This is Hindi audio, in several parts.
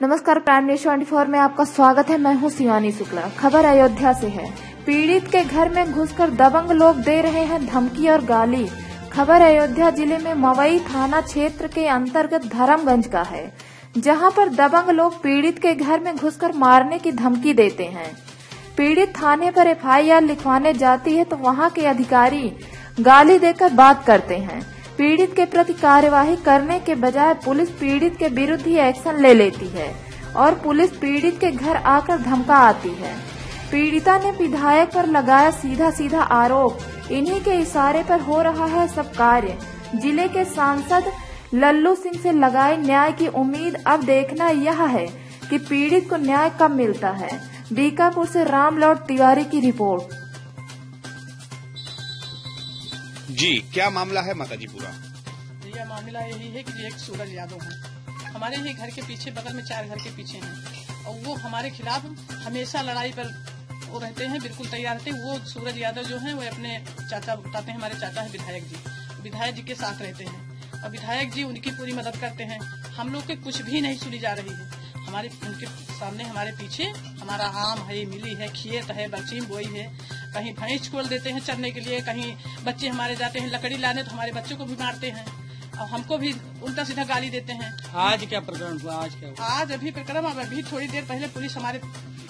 नमस्कार प्राइम न्यूज़ ट्वेंटी फोर में आपका स्वागत है। मैं हूँ शिवानी शुक्ला। खबर अयोध्या से है। पीड़ित के घर में घुसकर दबंग लोग दे रहे हैं धमकी और गाली। खबर अयोध्या ज़िले में मवई थाना क्षेत्र के अंतर्गत धर्मगंज का है, जहाँ पर दबंग लोग पीड़ित के घर में घुसकर मारने की धमकी देते हैं। पीड़ित थाने पर एफआईआर लिखवाने जाती है तो वहाँ के अधिकारी गाली देकर बात करते हैं। पीड़ित के प्रति कार्यवाही करने के बजाय पुलिस पीड़ित के विरुद्ध ही एक्शन ले लेती है और पुलिस पीड़ित के घर आकर धमका आती है। पीड़िता ने विधायक पर लगाया सीधा सीधा आरोप। इन्हीं के इशारे पर हो रहा है सब कार्य। ज़िले के सांसद लल्लू सिंह से लगाई न्याय की उम्मीद अब देखना यह है कि पीड़ित को न्याय कब मिलता है। बीकापुर से रामलौट तिवारी की रिपोर्ट। जी, क्या मामला है माता जी पूरा भैया मामला यही है कि एक सूरज यादव है। हमारे ही घर के पीछे, बगल में चार घर के पीछे हैं। और वो हमारे खिलाफ हमेशा लड़ाई पर वो रहते हैं, बिल्कुल तैयार रहते हैं। वो सूरज यादव जो है, वो अपने चाचा बताते हैं, हमारे चाचा है विधायक जी। विधायक जी के साथ रहते हैं। और विधायक जी उनकी पूरी मदद करते हैं। हम लोग के कुछ भी नहीं सुनी जा रही है। हमारे, उनके सामने, हमारे पीछे हमारा आम है, मिली है, खेत है बच्ची बोई है। कहीं भैंस खोल देते हैं चरने के लिए कहीं बच्चे हमारे जाते हैं लकड़ी लाने तो हमारे बच्चों को भी मारते हैं। और हमको भी उल्टा सीधा गाली देते हैं। आज क्या प्रकरण हुआ? आज क्या हुआ? आज अभी प्रकरण अब अभी थोड़ी देर पहले पुलिस हमारे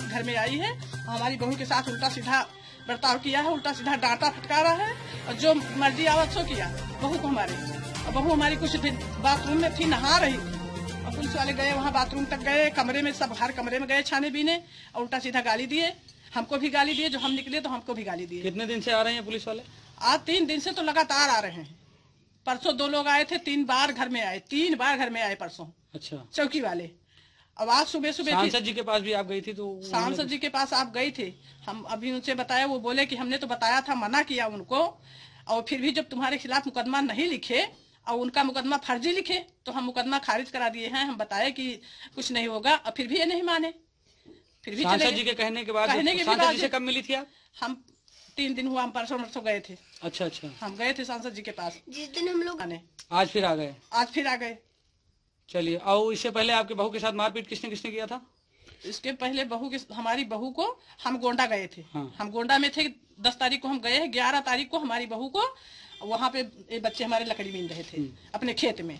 घर में आई है। और हमारी बहू के साथ उल्टा सीधा बर्ताव किया है उल्टा सीधा डांटा फटकारा है और जो मर्ज़ी आवत सो किया बहू को हमारे। और बहू हमारी कुछ दिन बाथरूम में थी नहा रही। और पुलिस वाले गए वहाँ बाथरूम तक गए कमरे में सब हर कमरे में गए छाने बीने और उल्टा सीधा गाली दिए। हमको भी गाली दिए जो हम निकले तो हमको भी गाली दिए। कितने दिन से आ रहे हैं पुलिस वाले? आज तीन दिन से तो लगातार आ रहे हैं। परसों दो लोग आए थे तीन बार घर में आए तीन बार घर में आए परसों। अच्छा। चौकी वाले। अब आज सुबह सुबह सांसद जी के पास भी आप गई थी तो सांसद जी के पास आप गई थे। हम अभी उनसे बताया वो बोले कि हमने तो बताया था मना किया उनको। और फिर भी जब तुम्हारे खिलाफ मुकदमा नहीं लिखे और उनका मुकदमा फर्जी लिखे तो हम मुकदमा खारिज करा दिए हैं। हम बताए कि कुछ नहीं होगा और फिर भी ये नहीं माने। फिर भी चले सांसद जी के कहने के बाद कहने के सांसद जी से कब मिली थी आप? हम तीन दिन हुआ हम परसों परसों गए थे। अच्छा अच्छा। हम गए थे सांसद जी के पास। जिस दिन हम लोग आने। आज फिर आ गए? आज फिर आ गए। चलिए और इससे पहले आपके बहू के साथ मारपीट किसने किसने किया था? इसके पहले बहू के हमारी बहू को हम गोंडा गए थे। हाँ। हम गोंडा में थे दस तारीख को हम गए हैं ग्यारह तारीख को हमारी बहू को वहाँ पे ये बच्चे हमारे लकड़ी बीन रहे थे अपने खेत में।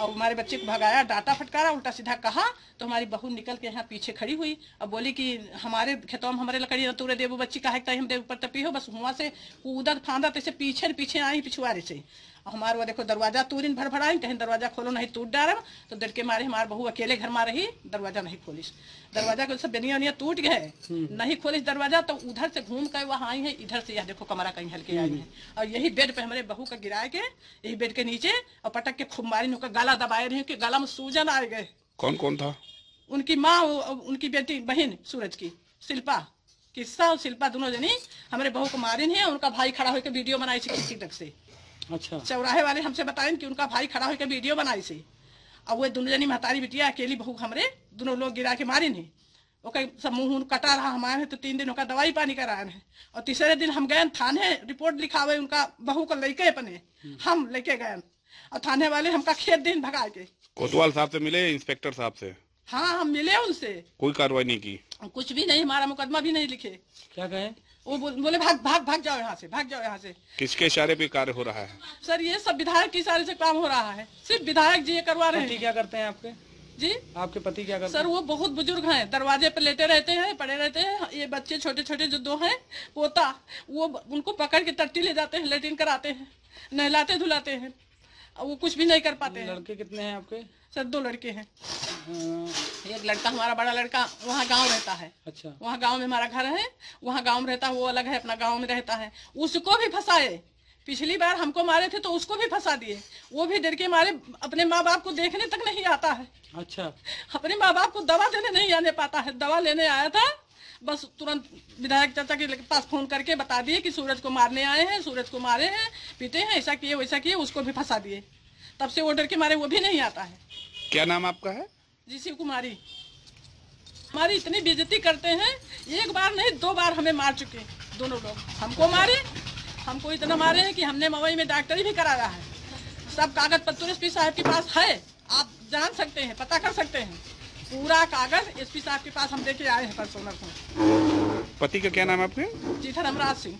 और हमारे बच्चे को भगाया डाटा फटकारा उल्टा सीधा कहा तो हमारी बहू निकल के यहाँ पीछे खड़ी हुई और बोली कि हमारे खेतों में हमारे लकड़ी तुरे देव बच्ची का हम देव पर तपी हो बस वहाँ से कूदत फांदा तैसे पीछे पीछे आई पिछुआरे से। और हमारे वो देखो दरवाज़ा तूरिन भर भराई कहीं दरवाज़ा खोलो नहीं टूट डारम तो डर के मारे हमारे बहू अकेले घर में रही दरवाज़ा नहीं खोलिस। दरवाज़ा को सब बेनिया उनिया टूट गए नहीं खोलिस दरवाज़ा तो उधर से घूम कर वहाँ आई है इधर से यह देखो कमरा कहीं हल्के आई है। और यही बेड पे हमारे बहू का गिरा के यही बेड के नीचे और पटक के खूब मारी उनका गला दबाए रहे कि गला में सूजन आ गए। कौन कौन था? उनकी माँ उनकी बेटी बहन सूरज की शिल्पा किस्सा और शिल्पा दोनों जनी हमारे बहू को मारिन है उनका भाई खड़ा होकर वीडियो बनाई थी किसी तक से। अच्छा। चौराहे वाले हमसे बताए कि उनका भाई खड़ा होकर वीडियो बनाई से और वो दोनों जनी महतारी बिटिया अकेली बहू हमरे दोनों लोग गिरा के मारिन है ओकर सब मुँह कटा रहा हम आए हैं तो तीन दिन ओका दवाई पानी कराए हैं। और तीसरे दिन हम गए थाने रिपोर्ट लिखावे उनका बहू को लेके अपने। हम लेके गए। और थाने वाले हमका खेत दिन भगा के कोतवाल साहब से मिले इंस्पेक्टर साहब से? हाँ हम मिले उनसे। कोई कार्रवाई नहीं की। कुछ भी नहीं हमारा मुकदमा भी नहीं लिखे। क्या कहे? वो बोले भाग भाग भाग जाओ यहाँ से भाग जाओ यहाँ से। किसके इशारे पे कार्य हो रहा है? सर ये सब विधायक के इशारे से काम हो रहा है। सिर्फ़ विधायक जी ये करवा रहे हैं। क्या करते हैं आपके? जी? आपके पति क्या करते सर वो बहुत बुज़ुर्ग हैं दरवाजे पे लेटे रहते हैं पड़े रहते हैं। ये बच्चे छोटे छोटे जो दो हैं पोता वो उनको पकड़ के टट्टी ले जाते हैं लेटिन कराते हैं नहलाते धुलाते हैं। वो कुछ भी नहीं कर पाते लड़के कितने हैं आपके? सर दो लड़के हैं। एक लड़का हमारा बड़ा लड़का वहाँ गाँव रहता है। अच्छा। वहाँ गाँव में हमारा घर है वहाँ गाँव में रहता है वो अलग है अपना गाँव में रहता है। उसको भी फंसाए। पिछली बार हमको मारे थे तो उसको भी फंसा दिए। वो भी डर के मारे अपने माँ बाप को देखने तक नहीं आता है। अच्छा। अपने माँ बाप को दवा देने नहीं आने पाता है। दवा लेने आया था बस तुरंत विधायक चाचा के पास फ़ोन करके बता दिए कि सूरज को मारने आए हैं सूरज को मारे हैं पीटे हैं ऐसा किए वैसा किए उसको भी फंसा दिए। तब से वो डर के मारे वो भी नहीं आता है। क्या नाम आपका है? जी शिव कुमारी हमारी इतनी बेइज्जती करते हैं एक बार नहीं दो बार हमें मार चुके दोनों लोग। हमको मारे हमको इतना मारे हैं कि हमने मवई में डॉक्टरी भी कराया है। सब कागज़ पत्र एस पी साहब के पास है आप जान सकते हैं पता कर सकते हैं। पूरा कागज़ एसपी साहब के पास हम लेके आए हैं परसों को पति का क्या नाम है आपके जी धर्मराज सिंह।